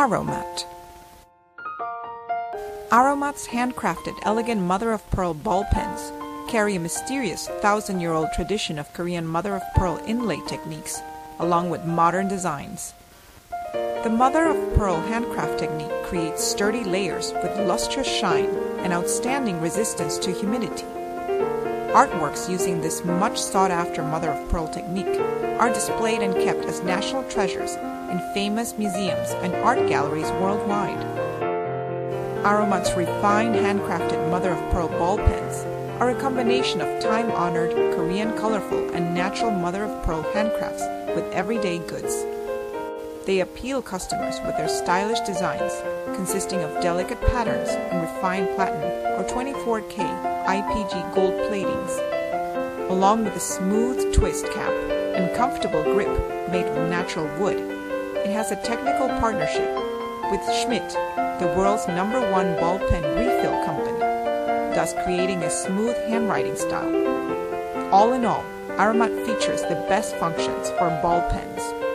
Aromatte Aromatte's handcrafted elegant mother of pearl ball pens carry a mysterious thousand year old tradition of Korean mother of pearl inlay techniques, along with modern designs. The mother of pearl handcraft technique creates sturdy layers with lustrous shine and outstanding resistance to humidity. Artworks using this much sought after mother of pearl technique are displayed and kept as national treasures in famous museums and art galleries worldwide. Aromatte's refined handcrafted mother of pearl ball pens are a combination of time honored Korean colorful and natural mother of pearl handcrafts with everyday goods. They appeal customers with their stylish designs consisting of delicate patterns and refined platinum or 24K IPG gold platings, along with a smooth twist cap and comfortable grip made with natural wood. It has a technical partnership with Schmidt, the world's number one ball pen refill company, thus creating a smooth handwriting style. All in all, Aromatte features the best functions for ball pens.